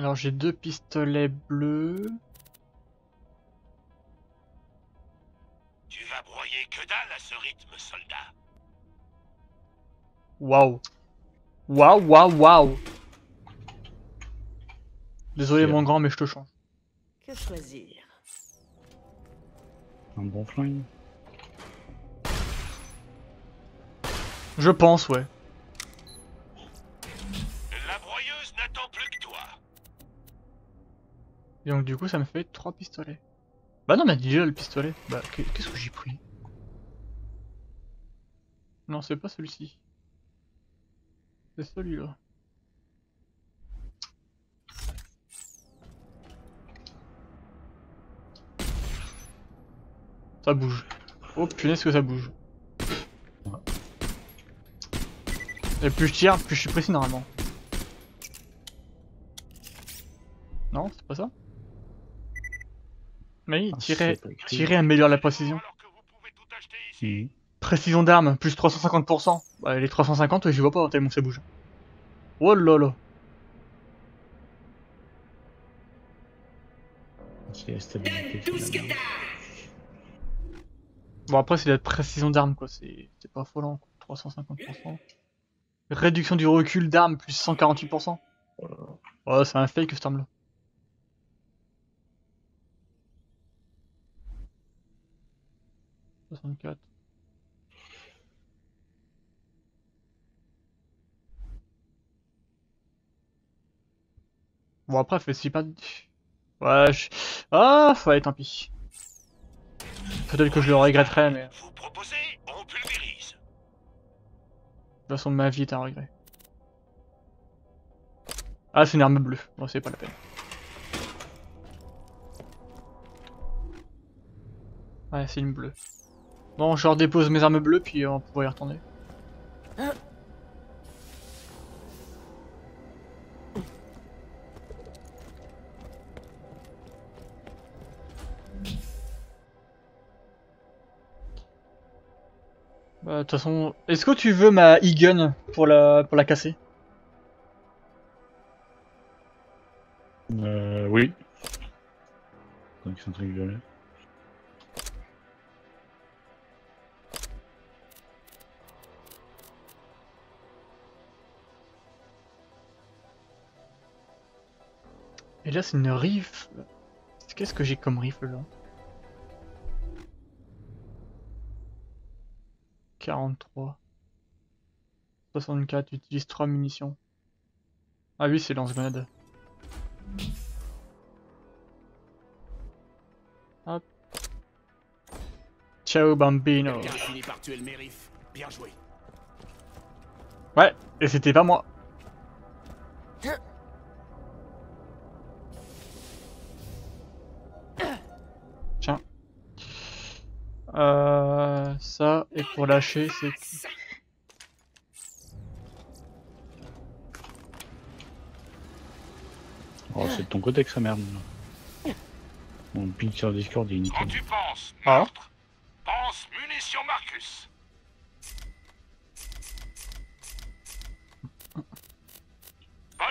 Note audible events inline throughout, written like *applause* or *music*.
Alors j'ai deux pistolets bleus. Tu vas broyer que dalle à ce rythme, soldat. Waouh. Waouh, waouh, waouh. Désolé mon grand, mais je te change. Que choisir? Un bon flingue. Je pense, ouais. Et donc du coup ça me fait trois pistolets. Bah non mais déjà le pistolet. Bah qu'est- qu'est-ce que j'ai pris? Non c'est pas celui-ci. C'est celui-là. Ça bouge. Oh punaise que ça bouge? Et plus je tire, plus je suis précis normalement. Non, c'est pas ça? Mais Ah, tirer, écrit. tirer améliore la précision. Mhm. Précision d'arme, plus 350%. Bah, les 350, je vois pas tellement ça bouge. Oh là là. Bon, après, c'est la précision d'arme, quoi. C'est c'est pas affolant, quoi. 350%. Réduction du recul d'arme, plus 148%. Ouais, c'est un fake, cette arme-là. Soixante-quatre. Bon, après, fait si pas... de- Ouais, je... Ah, ouais, tant pis. Peut-être que je le regretterai, mais... De Vous proposez, on pulvérise. toute façon, ma vie est un regret. Ah, c'est une arme bleue. Bon, c'est pas la peine. Ouais, c'est une bleue. Bon, je redépose mes armes bleues, puis on pourra y retourner. Bah, de toute façon, est-ce que tu veux ma e-gun pour la, pour la casser? Euh, oui. C'est un truc violet. Et là, c'est une rifle. Qu'est-ce que j'ai comme rifle là 43. 64, utilise 3 munitions. Ah oui, c'est lance-grenade. Hop. Ciao bambino. Quelqu'un finit par tuer le mérif. Bien joué. Ouais, et c'était pas moi. Euh, ça, et pour lâcher, c'est... Oh, c'est de ton côté que ça merde. là. Mon ping sur Discord il est Quand nickel. tu penses Ah. meurtre, pense munitions Marcus. Bonne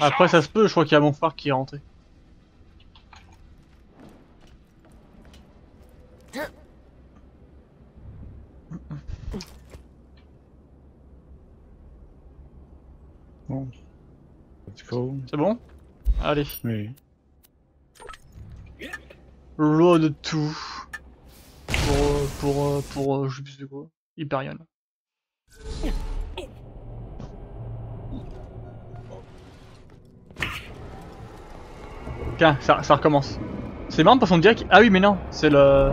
Après, chance. ça se peut, je crois qu'il y a mon frère qui est rentré. Bon. Let's go. C'est bon Allez. Oui. Road to. Pour, euh, pour, euh, pour, euh, je sais plus de quoi. Hyperion. Tiens, ça, ça recommence. C'est marrant parce qu'on dirait que... Ah oui, mais non, c'est le...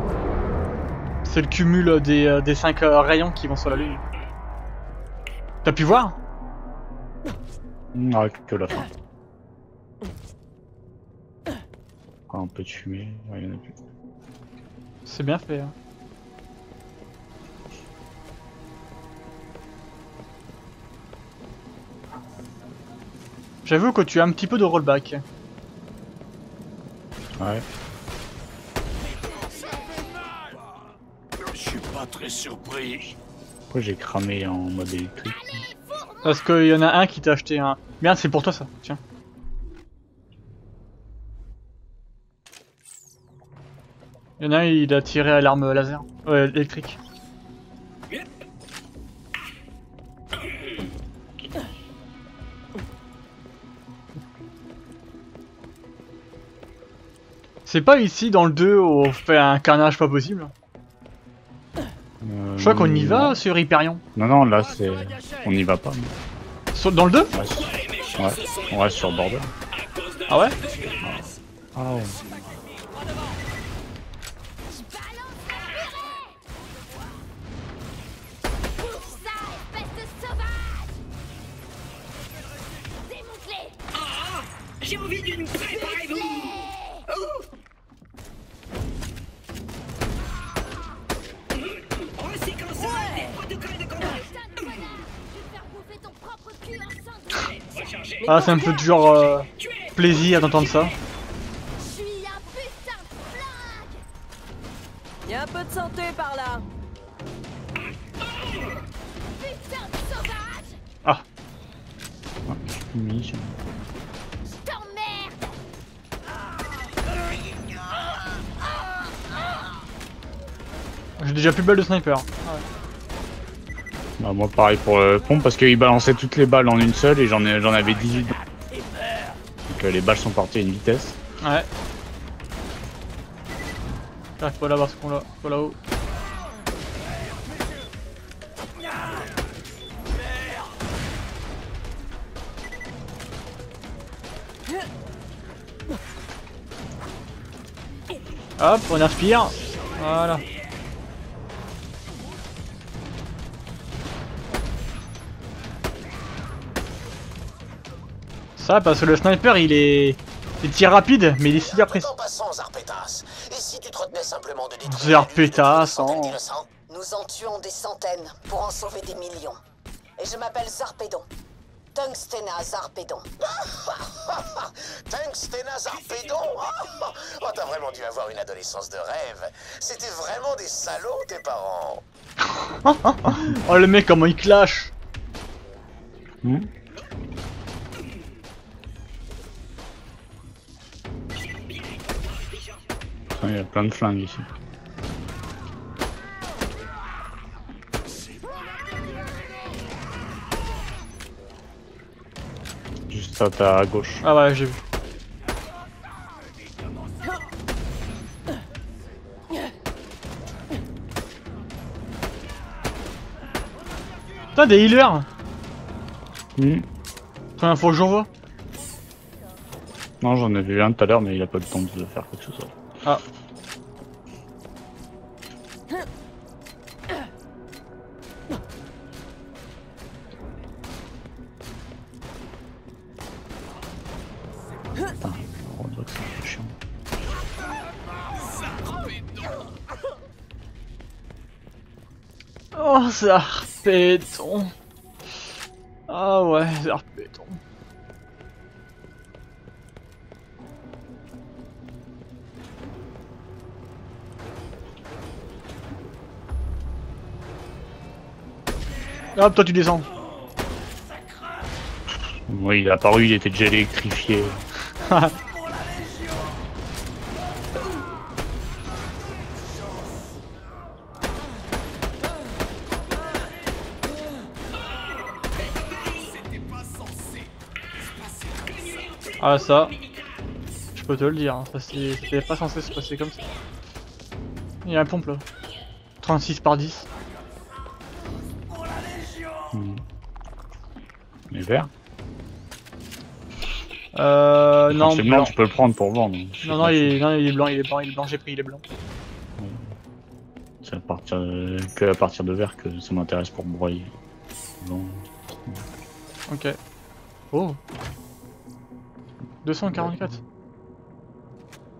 C'est le cumul des, des 5 rayons qui vont sur la lune. T'as pu voir? Ah, que la fin. Ah, un peu de fumée. Ouais, y'en a plus. C'est bien fait. hein. J'avoue que tu as un petit peu de rollback. Ouais. Je suis pas très surpris. Pourquoi j'ai cramé en mode électrique Parce qu'il y en a un qui t'a acheté un... Merde, c'est pour toi ça, tiens. Il y en a un, il a tiré à l'arme laser. Ouais, électrique. C'est pas ici dans le 2 où on fait un carnage pas possible? Euh, Je crois qu'on y va sur Hyperion. Non, non, là, c'est. On y va pas. mais- Dans le 2 On reste, ouais, on reste sur Bordeaux. Ah ouais? Ah ouais. Ah, ça me fait toujours euh, plaisir d'entendre ça. Je suis un putain de flingue Y a un peu de santé par là. Putain de sauvage Ah, Munitions. Je t'emmerde j'ai déjà plus belle de sniper. Bah, moi, pareil pour le pompe, parce qu'il balançait toutes les balles en une seule et j'en ai- j'en avais 18. Donc euh, les balles sont parties à une vitesse. Ouais. Ah, faut là-bas ce qu'on là, faut là-haut. Hop, on inspire. Voilà. Ça, parce que le sniper, il est... Il tire rapide, mais il est si passant, Zarpétas. Et si tu te retenais simplement de détruire Zarpétas, la vie de hein. d'innocents Nous en tuons des centaines pour en sauver des millions. Et je m'appelle Zarpédon. Tungstena Zarpédon. *laughs* Tungstena Zarpédon *laughs* Oh, t'as vraiment dû avoir une adolescence de rêve. C'était vraiment des salauds, tes parents. *laughs* Oh le mec comment il clash Hmm Il y a plein de flingues ici. Juste à ta gauche. Ah ouais j'ai vu. Putain des healers Hmm. Première fois que j'en vois. Non, j'en ai vu un tout à l'heure, mais il a pas le temps de faire dirait que c'est un chiant. Oh Zarpéton Ah ouais Hop toi tu descends Oui, il est apparu, il était déjà électrifié. *laughs* Ah ça, je peux te le dire, hein, ça c'était pas censé se passer comme ça. Il y a un pompe là. 36 par 10. Vert Euh non, c'est blanc. blanc, tu peux le prendre pour vendre. Non non, il est, non il est blanc, il est blanc, il est blanc, j'ai pris, il est blanc. C'est à partir de- que à partir de vert que ça m'intéresse pour broyer. Ok. Oh 244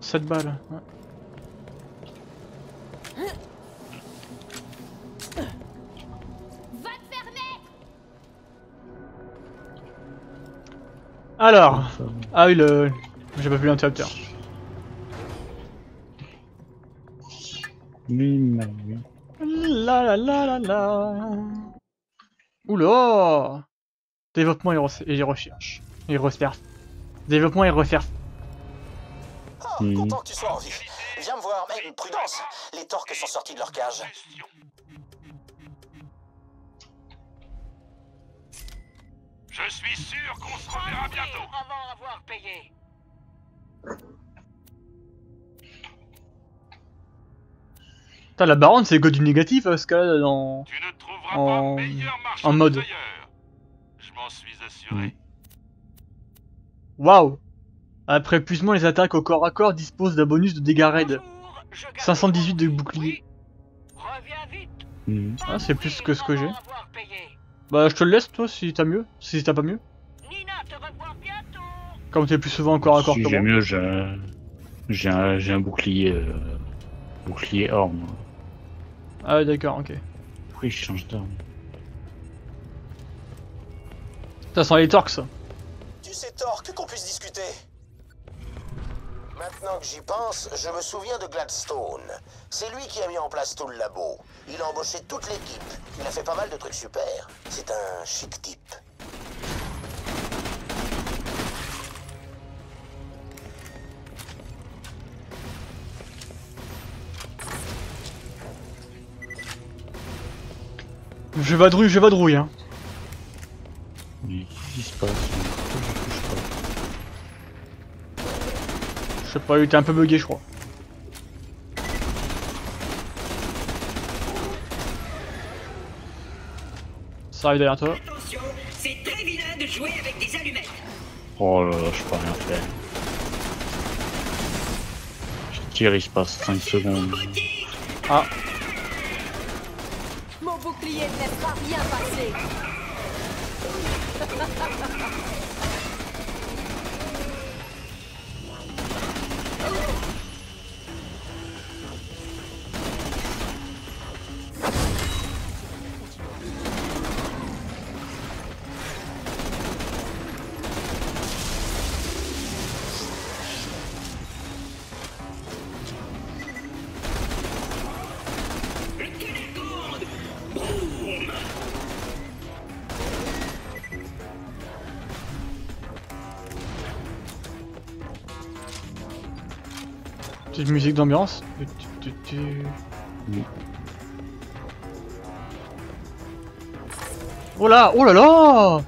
7 balles. ouais. Alors, ah oui le... J'ai pas vu l'interrupteur. Oui, mais- La la la la la. Oula Développement et, re- et recherche. Et recherche. Développement et recherche. Oh, content que tu sois en vie. Viens me voir, mais prudence Les torques sont sortis de leur cage. Je suis sûr qu'on se reverra bientôt. Avant avoir payé. Putain, la baronne, c'est le du négatif, euh, ce cas-là, dans... Tu ne trouveras En- pas meilleur marchand en mode. Je m'en suis assuré. Waouh Après épuisement, les attaques au corps à corps disposent d'un bonus de dégâts raid. Bonjour, je garde 518 de bouclier. Oui. Reviens vite. Mhm. Ah, c'est plus que ce que j'ai. Bah, je te le laisse, toi, si t'as mieux. Si t'as pas mieux. Nina, te revoir bientôt. Comme t'es plus souvent corps à corps Si j'ai mieux, j'ai un, j'ai un bouclier. euh, Bouclier or, moi. Ah, ouais, d'accord, ok. Oui, je change d'arme. toute façon, les torques, ça. Tu sais, Torque, qu'on puisse discuter. Maintenant que j'y pense, je me souviens de Gladstone. C'est lui qui a mis en place tout le labo. Il a embauché toute l'équipe. Il a fait pas mal de trucs super. C'est un chic type. Je vadrouille, je vadrouille, hein. Mais qu'est-ce qui se passe Pourquoi je touche pas Je sais pas, il était un peu bugué, je crois. Ça arrive derrière toi. Attention, c'est très vilain de jouer avec des allumettes. Oh là là, je peux rien faire. Je tire, il se passe 5 secondes. Ah, Mon bouclier ne laissera rien passer. *laughs* Le petite musique d'ambiance. Oui. Oh là, oh là là.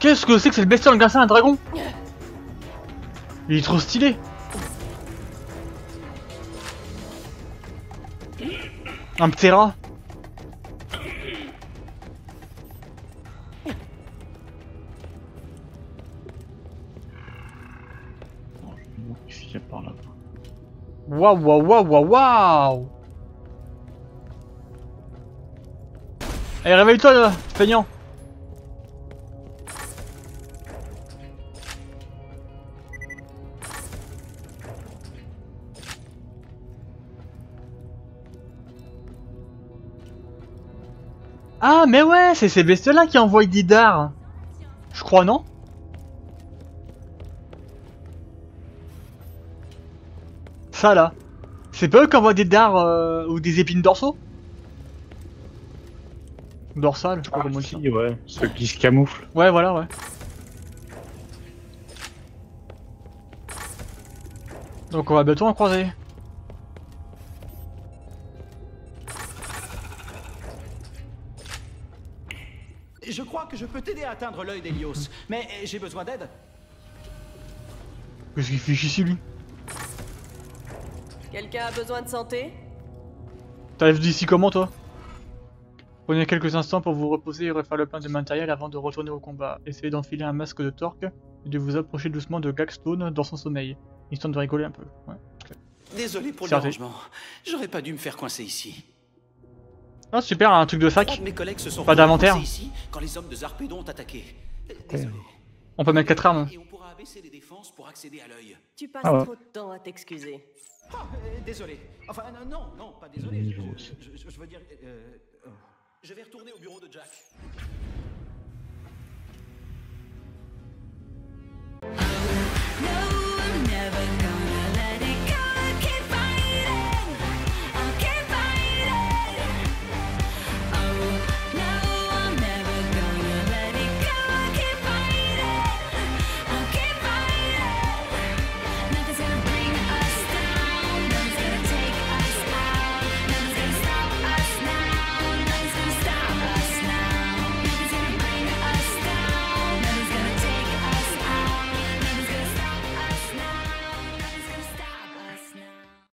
Qu'est-ce que c'est que cette bestiole grâce à un dragon? Il est trop stylé. Un ptera Qu'est-ce Waouh waouh waouh waouh waouh Allez réveille-toi là, feignant. Ah mais ouais, c'est ces bestioles là qui envoient des Je crois non? Ça là C'est pas eux qui envoient des dards euh, ou des épines dorsaux Dorsales, je sais pas comment on dit ça. Si, ouais, ceux qui se camouflent. Ouais, voilà, ouais. Donc on va bientôt en croiser. Je crois que je peux t'aider à atteindre l'œil d'Hélios, mais j'ai besoin d'aide. Qu'est-ce qu'il fait ici lui Quelqu'un a besoin de santé? T'arrives d'ici comment toi? Prenez quelques instants pour vous reposer et refaire le plein de matériel avant de retourner au combat. Essayez d'enfiler un masque de torque et de vous approcher doucement de Gagstone dans son sommeil, histoire de rigoler un peu. Ouais. Désolé pour le dérangement. J'aurais pas dû me faire coincer ici. Ah super, un truc de mes collègues se sont Pas d'inventaire. coincés ici quand les hommes de Zarpédon ont attaqué. Euh, Désolé. On peut mettre 4 armes. Et on pourra abaisser les défenses pour accéder à l'œil. Tu passes ah ouais. trop de temps à t'excuser. Oh, euh, désolé. Enfin, euh, non, non, pas désolé. Je, je, je veux dire. Euh, oh. Je vais retourner au bureau de Jack. Oh, no,